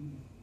Mm-hmm.